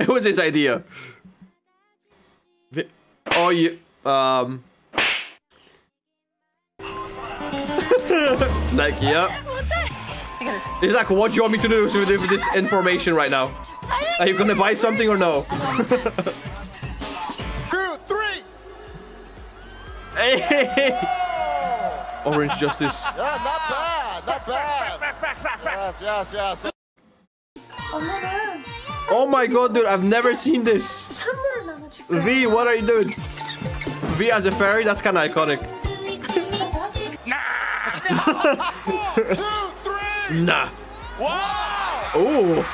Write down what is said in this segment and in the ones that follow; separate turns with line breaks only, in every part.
It was his idea. Oh, you... Um... like, yep. He's like, what do you want me to do with this information right now? Are you gonna buy something or no?
Two, three.
Hey. Orange justice.
Yeah, not bad, not bad. Yes, yes, yes.
Oh my god.
Oh my god, dude, I've never seen this. V, what are you doing? V as a fairy? That's kind of iconic.
nah.
nah. Wow. Ooh.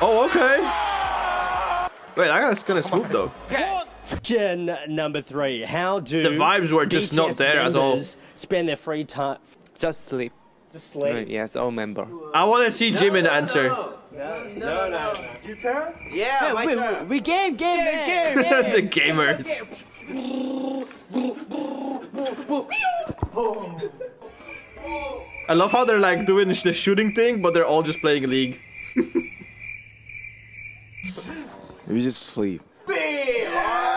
Oh, okay. Wait, that guy's kind of smooth though.
Gen number three: How do
the vibes were just not there at all?
Spend their free time
just sleep.
Just sleep.
Right, yes, all member.
I want to see Jimin answer.
No, no. no, You turn?
Yeah,
we, we, we game, game, game,
the gamers. I love how they're like doing the shooting thing, but they're all just playing League.
We just sleep.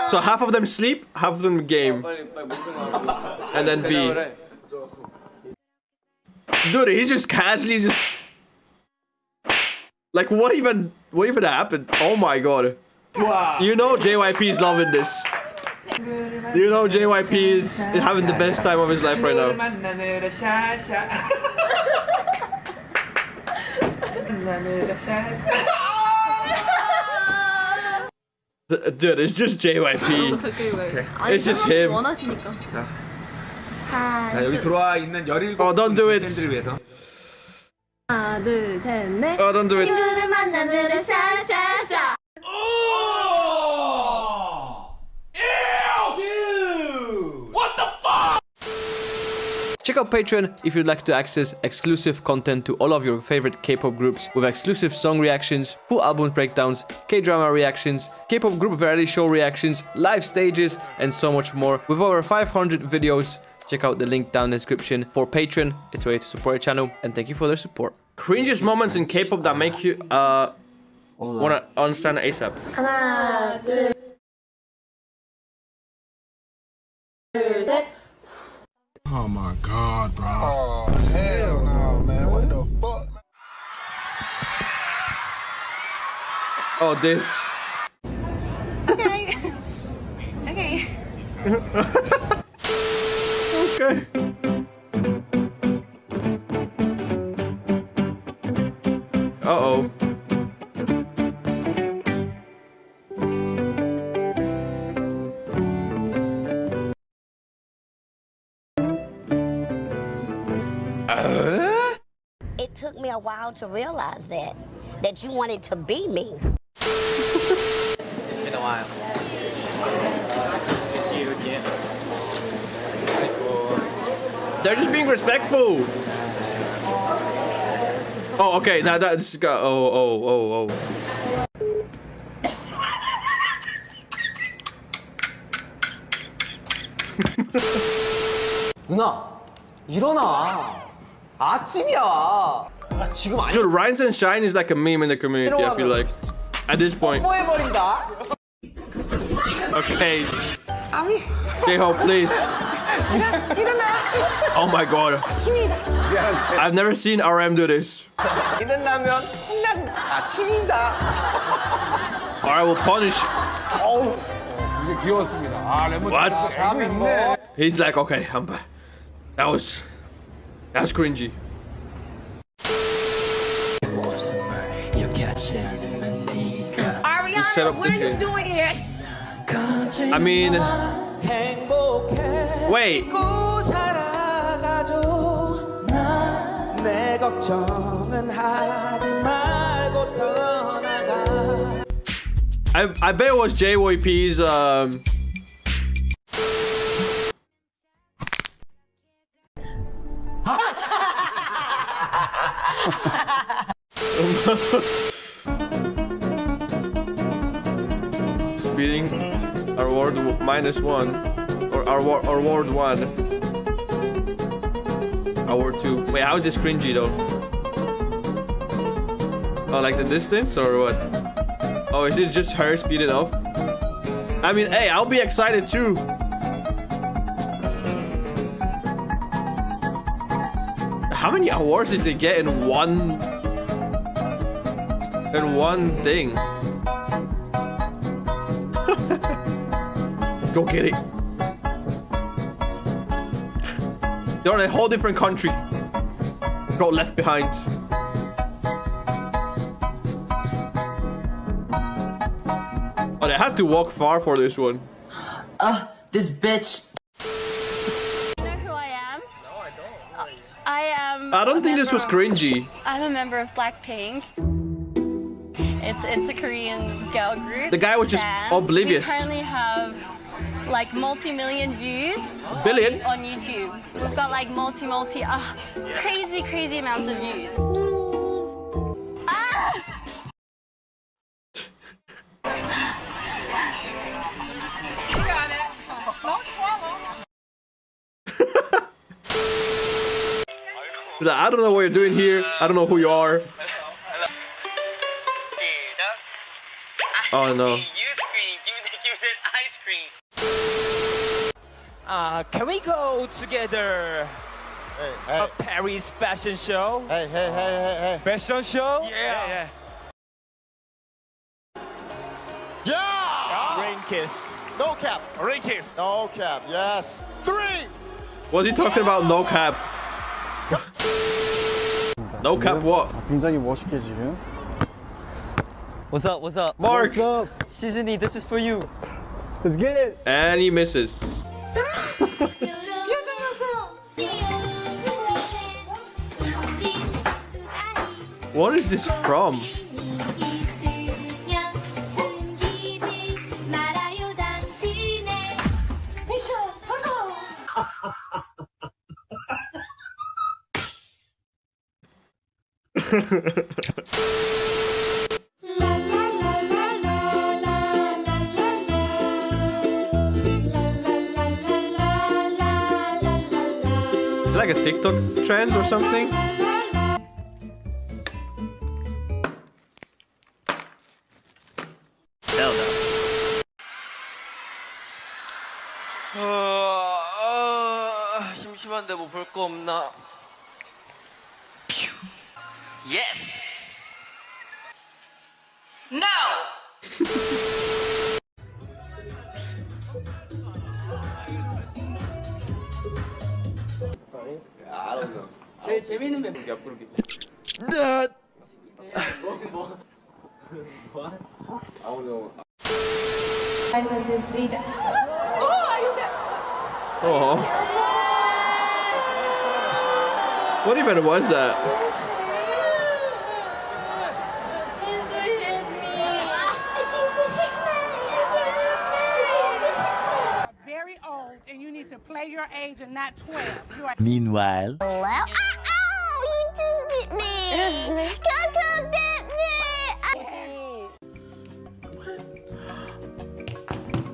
So half of them sleep, half of them game, and then V. Dude, he just casually just... Like, what even... What even happened? Oh my god.
Wow.
You know JYP is loving this. You know JYP is having the best time of his life right now. Dude, it's just JYP. okay. It's just him.
원하시니까.
자 여기 들어와 있는 17
Oh, don't do it.
팬들을 위해서
하나, 둘, 셋, 넷.
Oh, don't do it.
친구를 만나느라 샤샤샤.
Check out Patreon if you'd like to access exclusive content to all of your favorite K-pop groups with exclusive song reactions, full album breakdowns, K-drama reactions, K-pop group variety show reactions, live stages, and so much more. With over 500 videos, check out the link down in the description for Patreon. It's a way to support the channel, and thank you for their support. Cringiest moments in K-pop that make you uh wanna understand ASAP.
하나, 둘. 둘, 셋.
Oh my god, bro.
Oh, hell no, man. What the fuck?
Oh, this.
Okay. Okay.
Okay. Uh-oh. Uh?
It took me a while to realize that that you wanted to be me.
It's been a while. Nice to See you again.
They're just being respectful. Oh, okay. Now that's got. Oh, oh, oh, oh.
누나 일어나 아침이야 아, 지금 아니
Dude, Rise and Shine is like a meme in the community. I feel like at this point.
뽀뽀해버린다
Okay. J-Hope, please. Oh my god. I've never seen RM do this.
일어나면 혼난 아침이다
I will punish.
어우 이게 귀여웠습니다 아 레몬
What?
알고 있네
He's like, okay, I'm back. That was. That was cringy.
Ariana,
set up
what
this
are you
game.
doing here?
I mean,
행복해
Wait. I, I bet it was JYP's um Speeding award minus one our our ward one. Our ward two. Wait, how is this cringy though? Oh, like the distance or what? Oh, is it just her speeding off? I mean, hey, I'll be excited too. How many awards did they get in one in one thing? Go get it. They're in a whole different country. Got left behind. Oh, they had to walk far for this one.
Uh, this bitch.
You know who I am? No, I don't. I am.
I don't think this was
member of-
cringy.
I'm a member of Blackpink. It's it's a Korean girl group.
The guy was just oblivious.
We currently have like multi-million views
Billion?
on YouTube. We've got like multi multi uh, crazy crazy amounts of views. Ah!
He's like, I don't know what you're doing here. I don't know who you are. Oh no.
You scream. Give me, give me that ice cream.
Uh, can we go together
Hey,
a
hey,
Paris fashion show?
hey, hey, hey, hey, hey.
Fashion show? Yeah.
Yeah!
Rain kiss.
No cap.
Rain kiss.
No cap. Yes. Three.
Was he talking about no cap? No cap what?
굉장히 멋있게 지금.
What's up? What's up?
Mark!
What's up?
Seasony, this is for you.
Let's get it.
And he misses. What is this from? it like a TikTok trend or something? Hell no.
어, 심심한데 뭐 볼 거 없나? 예스.
제일 재밌는 멤버 옆구르기.
Oh. What even was that?
your age and not 12. You are
Meanwhile.
Uh, oh, you just bit me. Coco bit me.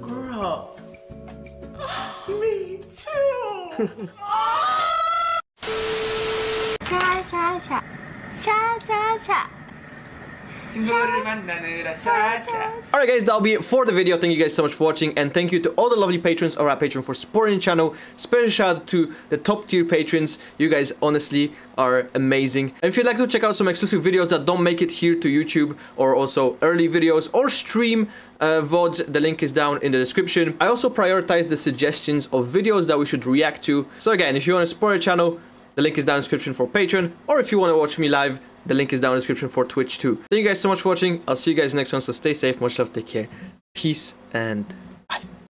Girl. me too.
Cha cha cha. Cha cha cha.
Alright guys, that'll be it for the video. Thank you guys so much for watching and thank you to all the lovely patrons of our Patreon for supporting the channel. Special shout out to the top tier patrons. You guys honestly are amazing. And if you'd like to check out some exclusive videos that don't make it here to YouTube or also early videos or stream uh, VODs, the link is down in the description. I also prioritize the suggestions of videos that we should react to. So again, if you want to support the channel, the link is down in the description for Patreon, or if you want to watch me live, the link is down in the description for Twitch too. Thank you guys so much for watching. I'll see you guys next one, so stay safe, much love, take care. Peace and